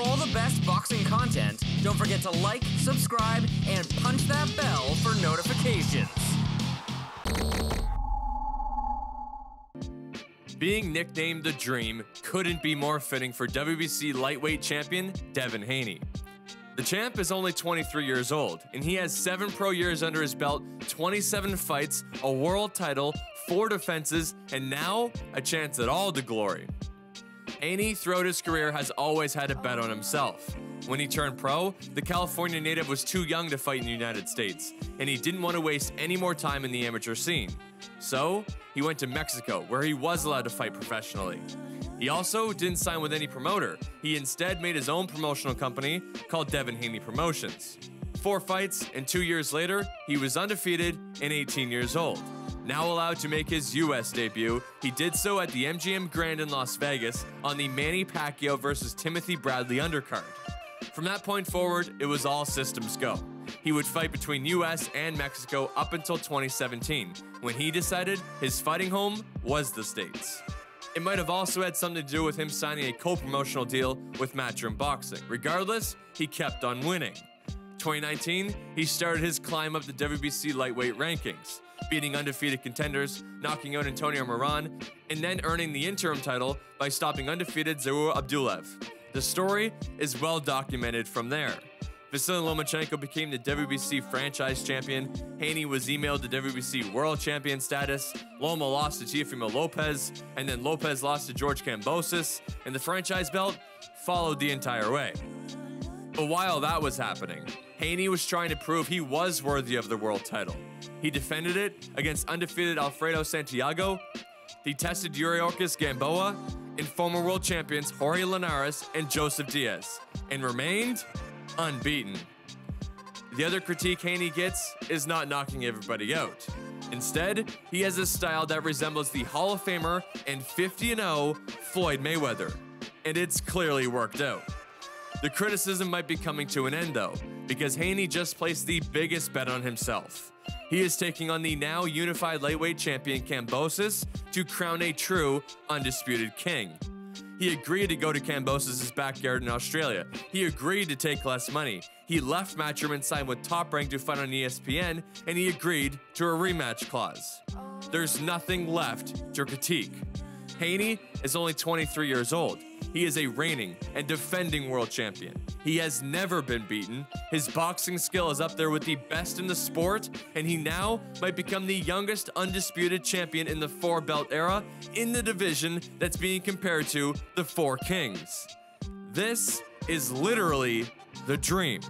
For all the best boxing content, don't forget to like, subscribe, and punch that bell for notifications. Being nicknamed the Dream couldn't be more fitting for WBC lightweight champion Devin Haney. The champ is only 23 years old, and he has seven pro years under his belt, 27 fights, a world title, four defenses, and now a chance at all the glory. Haney, throughout his career, has always had a bet on himself. When he turned pro, the California native was too young to fight in the United States, and he didn't want to waste any more time in the amateur scene. So, he went to Mexico, where he was allowed to fight professionally. He also didn't sign with any promoter. He instead made his own promotional company called Devin Haney Promotions. Four fights, and two years later, he was undefeated and 18 years old. Now allowed to make his US debut, he did so at the MGM Grand in Las Vegas on the Manny Pacquiao versus Timothy Bradley undercard. From that point forward, it was all systems go. He would fight between US and Mexico up until 2017, when he decided his fighting home was the States. It might have also had something to do with him signing a co-promotional deal with Matchroom Boxing. Regardless, he kept on winning. 2019, he started his climb up the WBC lightweight rankings, beating undefeated contenders, knocking out Antonio Moran, and then earning the interim title by stopping undefeated Zaur Abdullaev. The story is well documented from there. Vasily Lomachenko became the WBC franchise champion. Haney was emailed the WBC world champion status. Loma lost to Teofimo Lopez, and then Lopez lost to George Kambosos, and the franchise belt followed the entire way. But while that was happening, Haney was trying to prove he was worthy of the world title. He defended it against undefeated Alfredo Santiago. He tested Yuriorkis Gamboa and former world champions Jorge Linares and Joseph Diaz, and remained unbeaten. The other critique Haney gets is not knocking everybody out. Instead, he has a style that resembles the Hall of Famer and 50 0 Floyd Mayweather, and it's clearly worked out. The criticism might be coming to an end though, because Haney just placed the biggest bet on himself. He is taking on the now unified lightweight champion Kambosos to crown a true undisputed king. He agreed to go to Kambosos' backyard in Australia. He agreed to take less money. He left Matchroom and signed with Top Rank to fight on ESPN, and he agreed to a rematch clause. There's nothing left to critique. Haney is only 23 years old. He is a reigning and defending world champion. He has never been beaten. His boxing skill is up there with the best in the sport, and he now might become the youngest undisputed champion in the four belt era in the division that's being compared to the Four Kings. This is literally the dream.